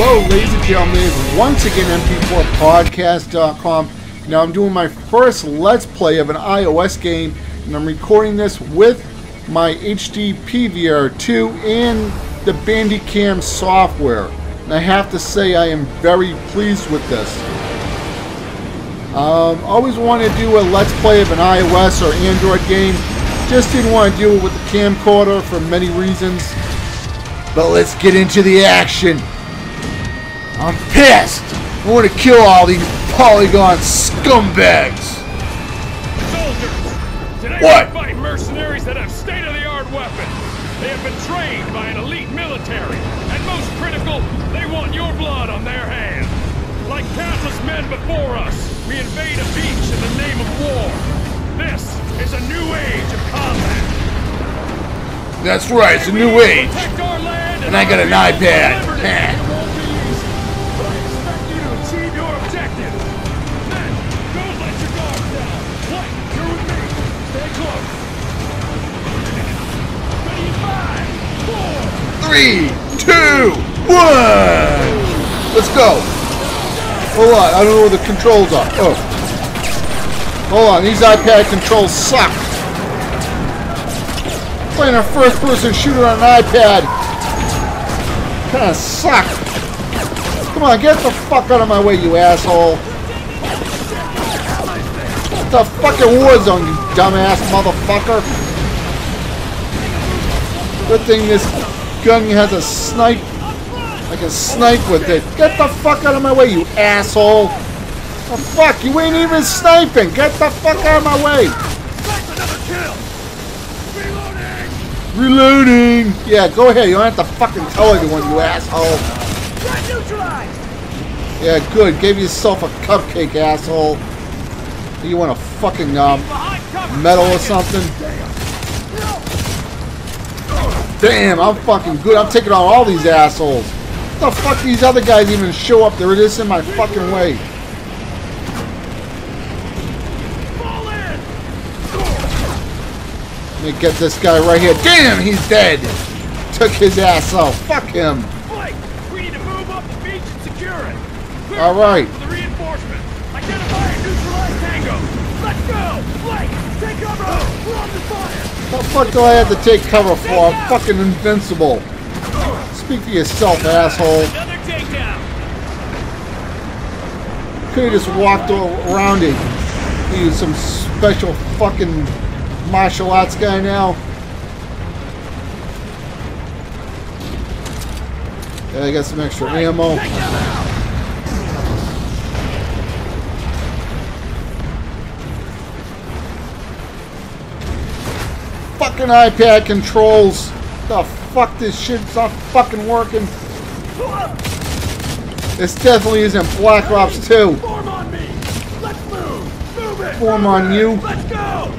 Hello, ladies and gentlemen. Once again, MP4Podcast.com. Now, I'm doing my first Let's Play of an iOS game, and I'm recording this with my HD PVR2 and the Bandicam software. And I have to say, I am very pleased with this. Um, always wanted to do a Let's Play of an iOS or Android game. Just didn't want to deal with the camcorder for many reasons. But let's get into the action. I'm pissed. I want to kill all these Polygon scumbags. Soldiers! Today What? we fight mercenaries that have state-of-the-art weapons. They have been trained by an elite military. And most critical, they want your blood on their hands. Like countless men before us, we invade a beach in the name of war. This is a new age of combat. That's right, it's a new age. And I got an iPad. Three, two, one. Let's go. Hold on, I don't know where the controls are. Oh. Hold on, these iPad controls suck. Playing a first-person shooter on an iPad kind of suck. Come on, get the fuck out of my way, you asshole. What the fucking war zone, you dumbass motherfucker. Good thing this gun has a snipe. like a snipe with it. Get the fuck out of my way, you asshole. The fuck, you ain't even sniping. Get the fuck out of my way. Reloading. Yeah, go ahead. You don't have to fucking tell everyone, you asshole. Yeah, good. Gave yourself a cupcake, asshole. You want a fucking um, medal or something? Damn, I'm fucking good. I'm taking on all these assholes. What the fuck these other guys even show up? They're just in my fucking way. Let me get this guy right here. Damn, he's dead. Took his ass out. Fuck him. Blake, we need to move up the beach and secure it. All right. The. Identify and neutralize Tango. Let's go. Blake, take cover. We're under fire. What the fuck do I have to take cover for? I'm fucking invincible. Speak for yourself, asshole. Could have just walked around it. He's some special fucking martial arts guy now. Yeah, I got some extra ammo. Fucking iPad controls. The fuck this shit's not fucking working. This definitely isn't Black Ops 2. Form on me. Let's move. Move it. Form on you. Let's go.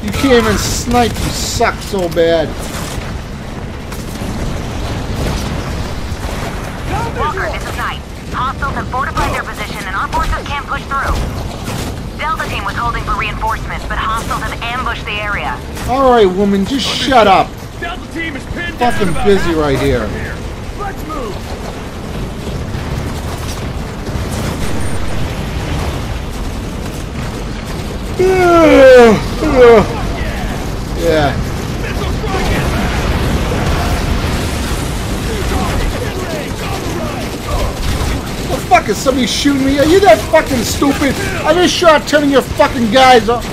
You can't even snipe, you suck so bad. Walker, this is Knight. Hostiles have fortified their position and our forces can't push through. Delta team was holding for reinforcements, but hostiles have ambushed the area. Alright, woman, just shut up. Delta team is pinned Fucking about busy right here. here. Let's move. Yeah. Missile What the fuck is somebody shooting me? Are you that fucking stupid? I just shot of your fucking guys up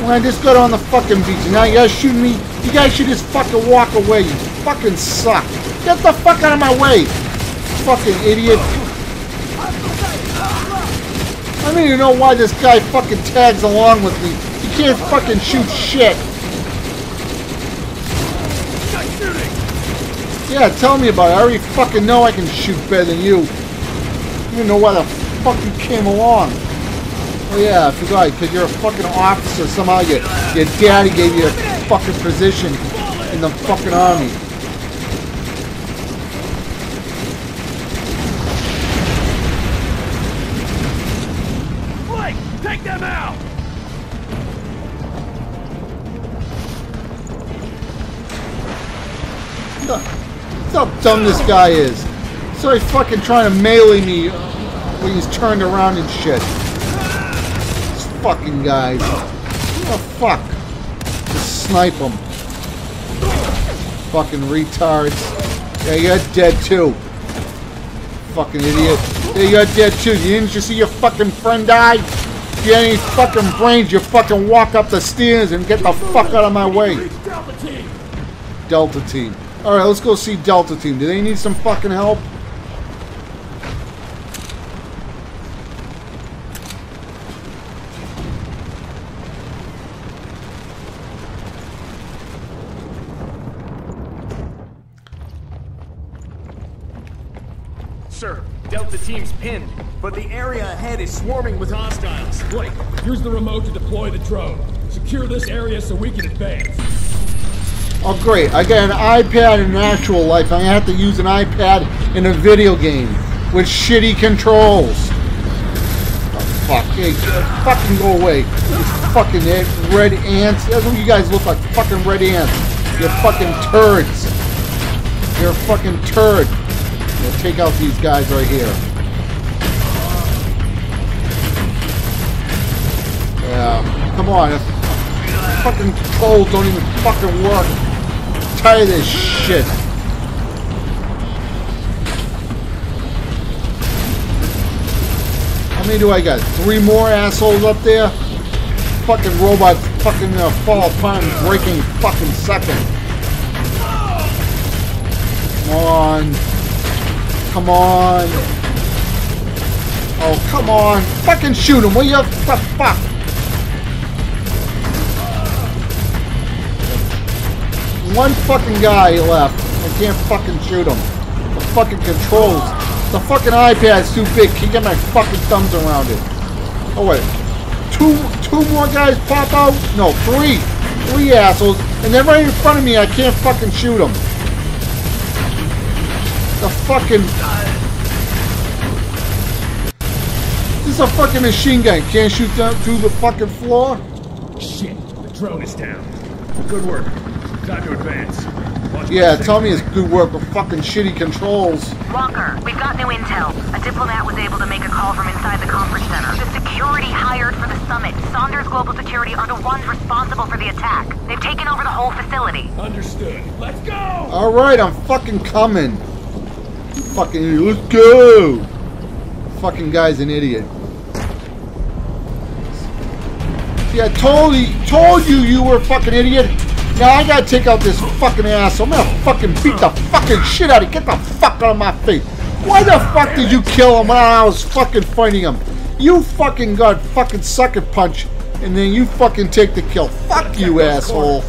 when I just got on the fucking beach. Now you guys shooting me? You guys should just fucking walk away. You fucking suck. Get the fuck out of my way. Fucking idiot. I don't even know why this guy fucking tags along with me. He can't fucking shoot shit. Yeah, tell me about it. I already fucking know I can shoot better than you. Don't even know why the fuck you came along. Oh yeah, I forgot, because you're a fucking officer. Somehow your, your daddy gave you a fucking position in the fucking army. Blake, take them out. Look how dumb this guy is. So he's fucking trying to melee me when he's turned around and shit. These fucking guys. What the fuck? Just snipe them. Fucking retards. Yeah, you're dead too. Fucking idiot. Yeah, you're dead too. You didn't just see your fucking friend die? If you had any fucking brains, you fucking walk up the stairs and get the fuck out of my way. Delta team. Delta Team. Alright, let's go see Delta Team. Do they need some fucking help? Sir, Delta Team's pinned, but the area ahead is swarming with hostiles. Blake, use the remote to deploy the drone. Secure this area so we can advance. Oh great, I got an iPad in actual life. I have to use an iPad in a video game with shitty controls. Oh, fuck, hey, fucking go away. These fucking red ants. That's what you guys look like, fucking red ants. You're fucking turds. You're a fucking turd. Take out these guys right here. Yeah, come on. Fucking controls don't even fucking work. I'm tired of this shit. How many do I got? Three more assholes up there? Fucking robots fucking uh, fall apart breaking fucking second. Come on. Come on. Oh, come on. Fucking shoot him, will you? The fuck? One fucking guy left. I can't fucking shoot him. The fucking controls. The fucking iPad's too big. Can't get my fucking thumbs around it. Oh wait. Two two more guys pop out? No, three. Three assholes. And they're right in front of me. I can't fucking shoot them. The fucking... This is a fucking machine gun. Can't shoot down through the fucking floor? Shit, the drone is down. Good work. Time to advance. Watch Yeah, my tell me it's good work with fucking shitty controls. Walker, we've got new intel. A diplomat was able to make a call from inside the conference center. The security hired for the summit, Saunders Global Security, are the ones responsible for the attack. They've taken over the whole facility. Understood. Let's go! Alright, I'm fucking coming. Fucking. Let's go! Fucking guy's an idiot. See, I told you, told you you were a fucking idiot. Now I gotta take out this fucking asshole. I'm gonna fucking beat the fucking shit out of you. Get the fuck out of my face. Why the fuck did you kill him when I was fucking fighting him? You fucking got fucking sucker punch, and then you fucking take the kill. Fuck you, asshole.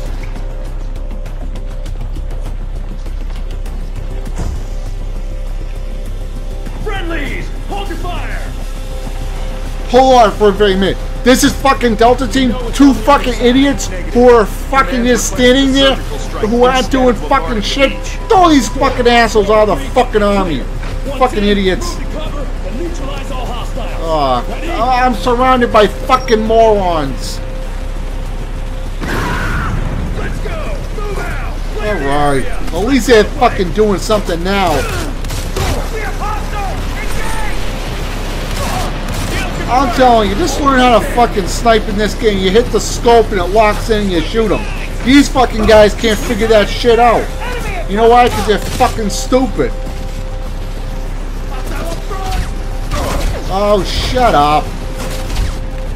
Hold on for a very minute. This is fucking Delta Team, two fucking idiots who are fucking just standing there, who aren't doing fucking shit. Throw these fucking assholes out of the fucking army. Fucking idiots. Oh, I'm surrounded by fucking morons. Alright. At least they're fucking doing something now. We have hostiles! Engage! I'm telling you, just learn how to fucking snipe in this game. You hit the scope and it locks in and you shoot them. These fucking guys can't figure that shit out. You know why? Because they're fucking stupid. Oh, shut up.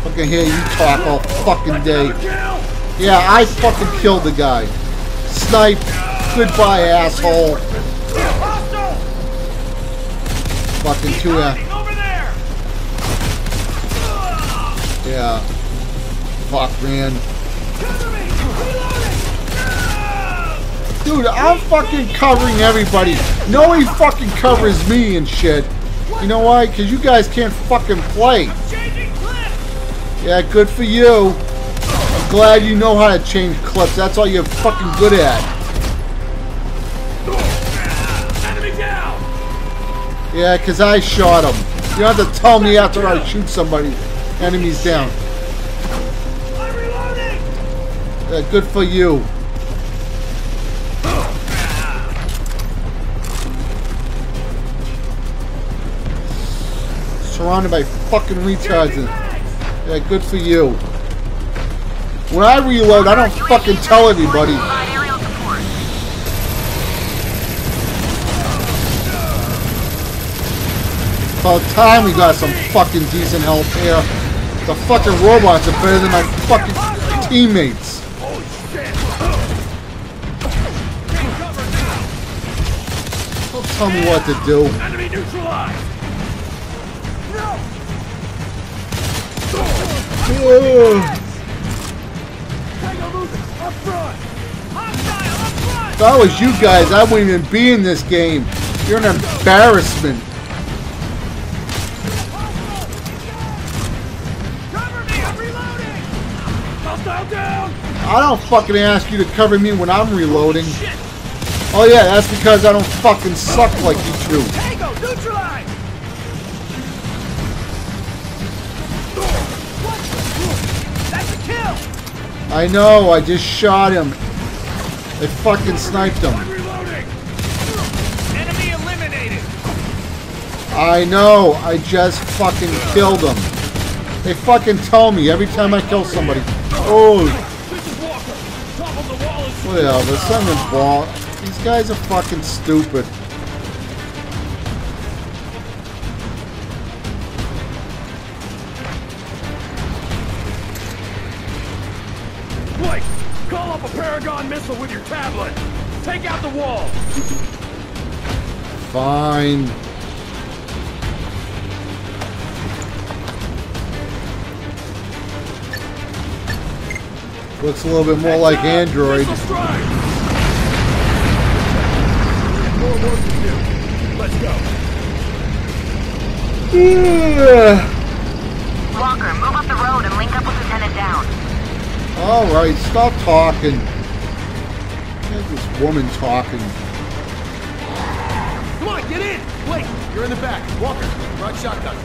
Fucking hear you talk all fucking day. Yeah, I fucking killed the guy. Snipe. Goodbye, asshole. Fucking two uh, Yeah. Fuck, man. Dude, I'm fucking covering everybody. No, he fucking covers me and shit. You know why? Because you guys can't fucking play. Yeah, good for you. I'm glad you know how to change clips. That's all you're fucking good at. Yeah, because I shot him. You don't have to tell me after I shoot somebody. Enemies down. I'm reloading! Yeah, good for you. surrounded by fucking retards. Yeah, good for you. When I reload, I don't fucking tell anybody. About time we got some fucking decent help here. The fucking robots are better than my fucking teammates. Don't tell me what to do. Enemy neutralized! Ugh. Tango moving! Up front! Hostile! Up front! If I was you guys, I wouldn't even be in this game. You're an embarrassment. I don't fucking ask you to cover me when I'm reloading. Oh yeah, that's because I don't fucking suck like you do. Tango neutralized! That's a kill! I know, I just shot him. I fucking sniped him. I'm reloading! Enemy eliminated! I know, I just fucking killed him. They fucking tell me every time I kill somebody. Oh, This is Walker! Top of the wall is whatever, send them ball. These guys are fucking stupid. Blake, call up a Paragon missile with your tablet. Take out the wall. Fine. Looks a little bit more like Android. More work to do. Let's go. Yeah. Walker, move up the road and link up with Lieutenant Down. All right, stop talking. Look at this woman talking. Come on, get in! Blake, you're in the back. Walker, run shotgun.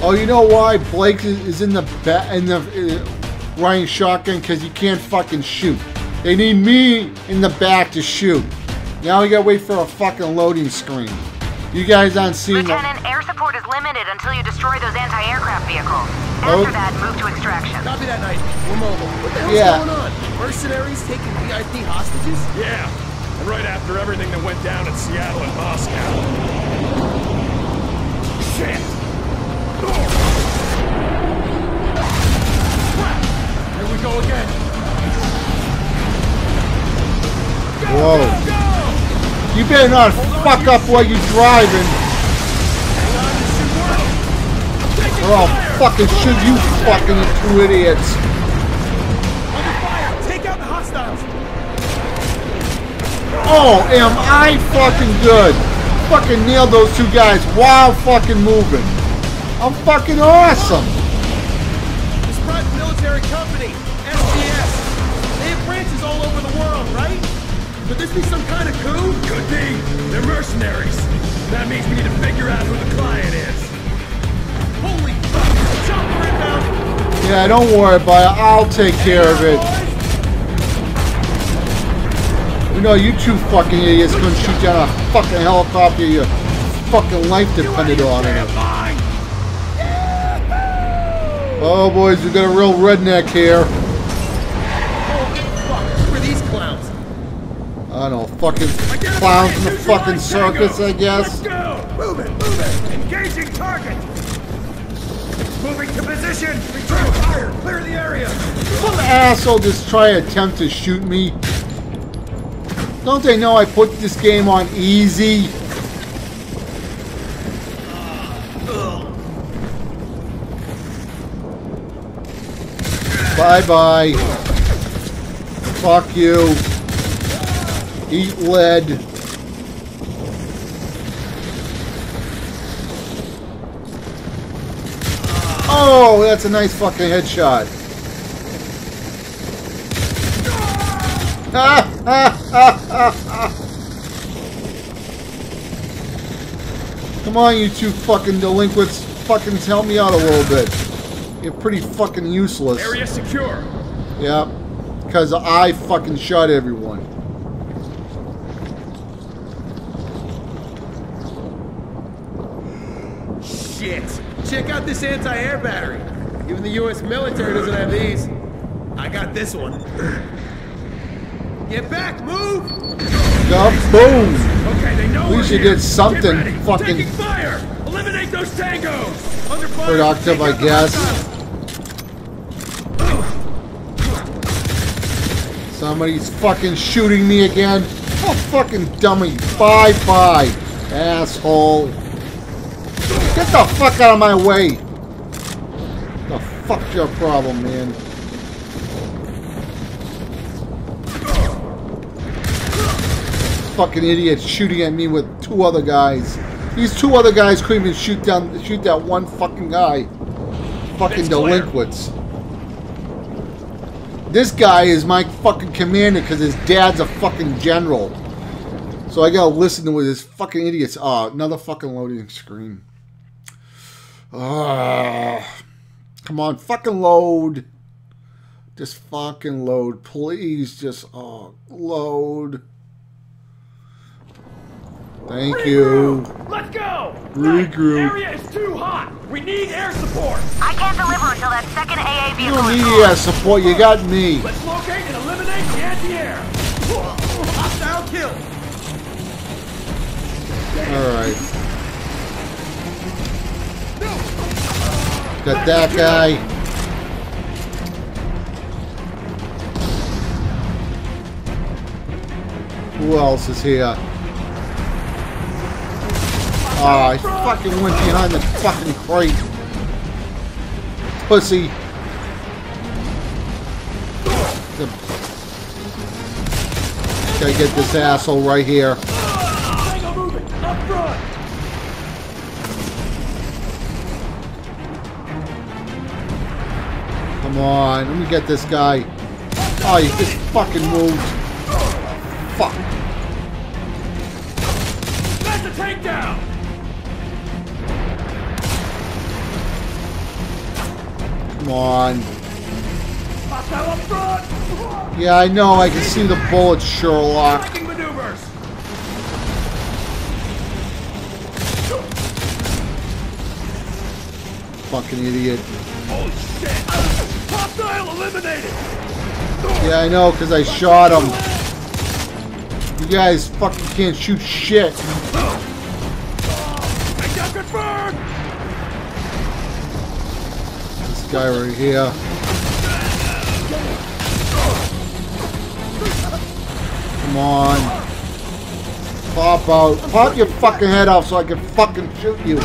Oh, you know why Blake is is in the back in the uh, Ryan shotgun? Because he can't fucking shoot. They need me in the back to shoot. Now we gotta wait for a fucking loading screen. You guys aren't seeing the. Lieutenant, air support is limited until you destroy those anti-aircraft vehicles. Oh. After that, move to extraction. Copy that Knight. We're mobile. What the hell's Yeah. going on? Mercenaries taking VIP hostages? Yeah. And right after everything that went down in Seattle and Moscow. Shit. Here go again. Whoa. Go! You better not fuck up while you're driving, Taking or I'll fire! fucking shoot you fucking two idiots. Under fire! Take out the hostiles! Oh, am I fucking good? Fucking nailed those two guys while fucking moving. I'm fucking awesome. This private military company, Could this be some kind of coup? Could be. They're mercenaries. That means we need to figure out who the client is. Holy fuck! Chopper inbound! Yeah, don't worry about it. I'll take care of it. You know, you two fucking idiots couldn't shoot down a fucking helicopter. Your fucking life depended on it. Oh, boys, we got a real redneck here. I don't know, fucking clowns in the fucking circus, I guess. Move it, move it! Engaging target! Moving to position! Return fire! Clear the area! Some asshole just try to attempt to shoot me. Don't they know I put this game on easy? Bye bye. Fuck you. Eat lead. Oh, that's a nice fucking headshot. Come on, you two fucking delinquents. Fucking help me out a little bit. You're pretty fucking useless. Area secure! Yeah. Because I fucking shot everyone. Shit! Check out this anti-air battery. Even the U.S. military doesn't have these. I got this one. Get back! Move! boom Okay, they know We should get something Get ready. fucking- Taking fire! Eliminate those tangos! Under fire! Productive, I guess. Somebody's fucking shooting me again. Oh, fucking dummy. Bye bye, asshole. Get the fuck out of my way. The fuck's your problem, man? Fucking idiot shooting at me with two other guys. These two other guys couldn't even shoot down shoot that one fucking guy. Fucking It's clear. delinquents. This guy is my fucking commander because his dad's a fucking general. So I gotta listen to what this fucking idiots. Ah, another fucking loading screen. Ah, come on, fucking load. Just fucking load, please. Just oh, load. Thank you. Let's go! Regroup. Area is too hot! We need air support! I can't deliver until that second AA You don't need gone. air support. You got me. Let's locate and eliminate the anti-air! Hostile kill! All right. Got that guy. Who else is here? Oh, I fucking went behind the fucking crate. Pussy. Gotta get this asshole right here. Come on, let me get this guy. Oh, he just fucking moved. Fuck. That's a takedown! Come on. Hostile up front! Yeah, I know. I can see the bullets, Sherlock. Fucking idiot. Holy shit! Hostile eliminated! Yeah, I know, because I shot him. You guys fucking can't shoot shit. This guy right here. Come on. Pop out. Pop your fucking head off so I can fucking shoot you.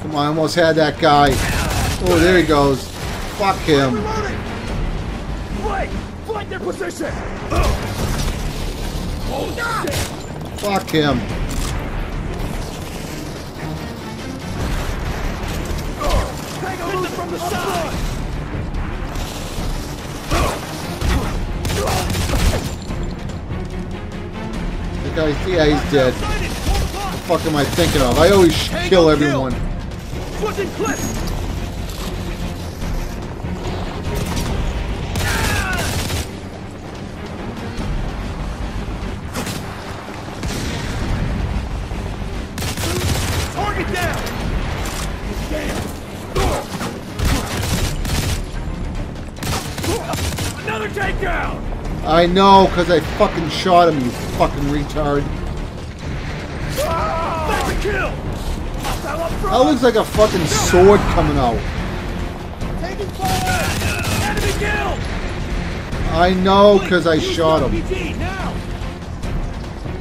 Come on, I almost had that guy. Oh, there he goes. Fuck him. Their position! Fuck him. The yeah, he's dead. What The fuck am I thinking of? I always kill. everyone. Another takedown! I know, because I fucking shot him, you fucking retard. That looks like a fucking sword coming out. Taking fire! Enemy kill! I know, because I shot him.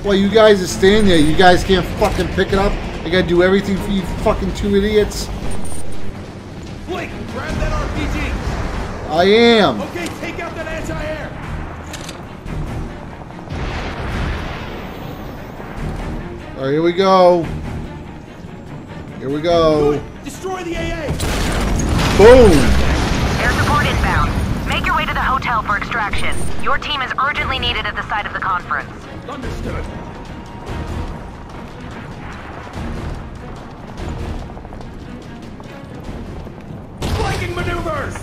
Well, you guys are standing there. You guys can't fucking pick it up. I gotta do everything for you fucking two idiots. Blake, grab that RPG! I am. Okay, take out that anti-air! All right, here we go. Here we go. Good! Destroy the AA! Boom. Air support inbound. Make your way to the hotel for extraction. Your team is urgently needed at the site of the conference. Understood. Flanking maneuvers!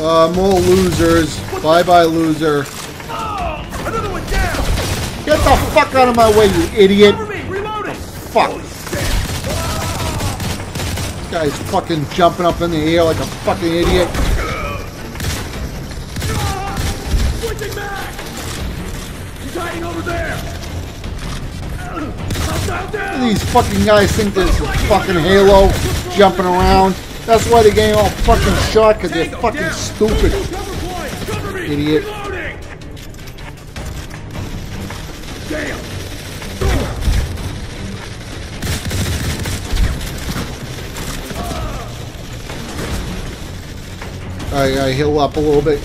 Uh, more losers. Bye bye, loser. Another one down. Get the fuck out of my way, you idiot! Cover! Fuck. Guy's fucking jumping up in the air like a fucking idiot. These fucking guys think this is fucking Halo jumping around. That's why they're getting all fucking shot because they're fucking stupid. Idiot. I, I heal up a little bit.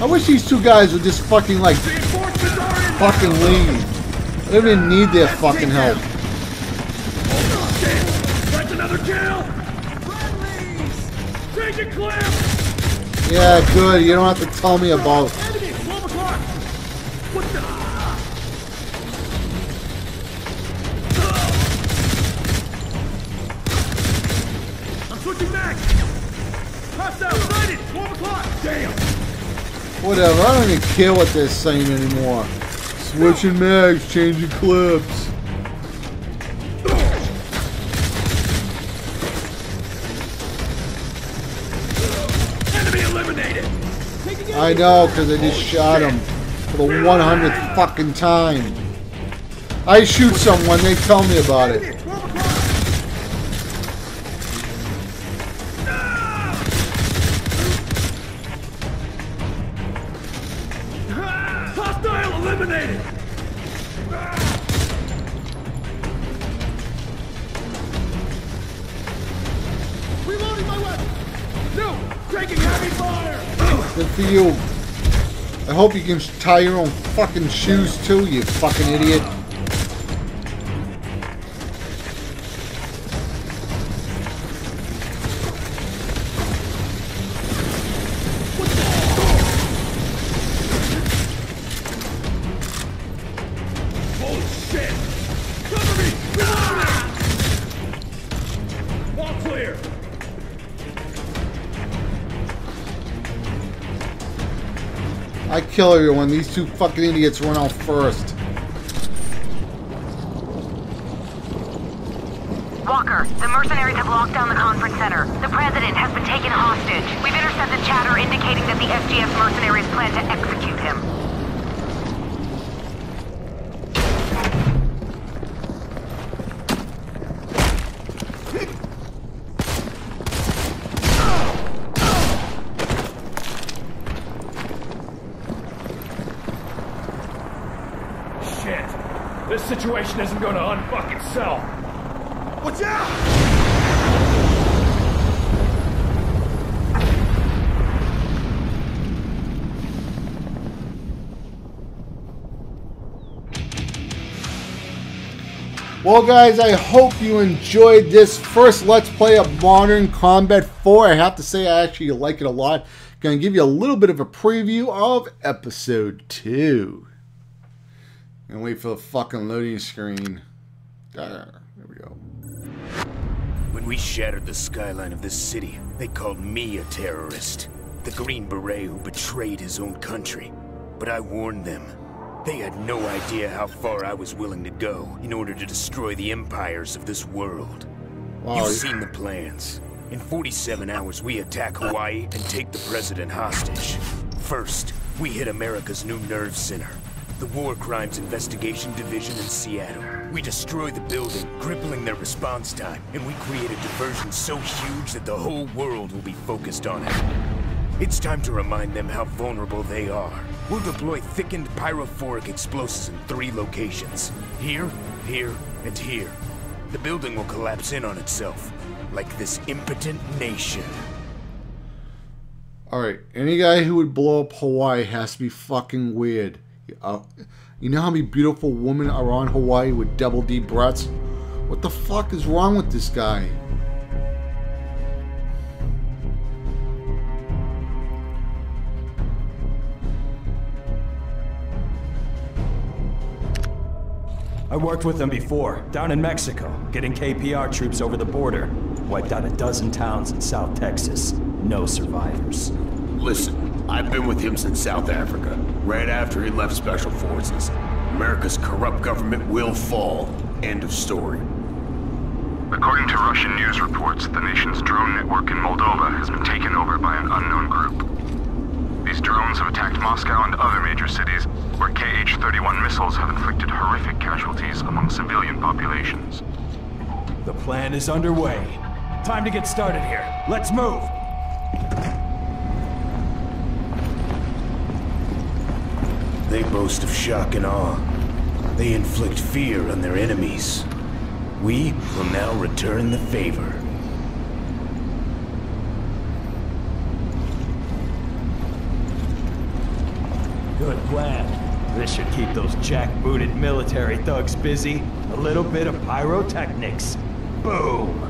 I wish these two guys would just fucking like fucking leave. I even need their fucking help. That's another kill! Friendlies! Taking clip! Yeah, good. You don't have to tell me about it. Enemy! 12 o'clock! What the? I'm switching back! Hostile sighted! 12 o'clock! Damn! Whatever. I don't even care what they're saying anymore. Switching mags, changing clips. Enemy eliminated! I know, because I just shot him for the 100th fucking time. I shoot someone, they tell me about it. I hope you can tie your own fucking shoes too, you fucking idiot. Kill everyone. These two fucking idiots run out first. Walker, the mercenaries have locked down the conference center. The president has been taken hostage. We've intercepted chatter indicating that the SGS mercenaries plan to execute him. Shit. This situation isn't gonna unfuck itself. Watch out! Well, guys, I hope you enjoyed this first Let's Play of Modern Combat 4. I have to say, I actually like it a lot. Going to give you a little bit of a preview of Episode 2. And wait for the fucking loading screen. There, there we go. When we shattered the skyline of this city, they called me a terrorist. The Green Beret who betrayed his own country. But I warned them. They had no idea how far I was willing to go in order to destroy the empires of this world. Wow, You've seen the plans. In 47 hours, we attack Hawaii and take the president hostage. First, we hit America's new nerve center, the War Crimes Investigation Division in Seattle. We destroy the building, crippling their response time, and we create a diversion so huge that the whole world will be focused on it. It's time to remind them how vulnerable they are. We'll deploy thickened pyrophoric explosives in three locations. Here, here, and here. The building will collapse in on itself, like this impotent nation. Alright, any guy who would blow up Hawaii has to be fucking weird. Uh, you know how many beautiful women are on Hawaii with double D breasts? What the fuck is wrong with this guy? I worked with them before, down in Mexico, getting KPR troops over the border. Wiped out a dozen towns in South Texas. No survivors. Listen, I've been with him since South Africa, right after he left Special Forces. America's corrupt government will fall. End of story. According to Russian news reports, the nation's drone network in Moldova has been taken over by an unknown group. These drones have attacked Moscow and other major cities, where KH-31 missiles have inflicted horrific casualties among civilian populations. The plan is underway. Time to get started here. Let's move! They boast of shock and awe. They inflict fear on their enemies. We will now return the favor. Good plan. This should keep those jackbooted military thugs busy. A little bit of pyrotechnics. Boom!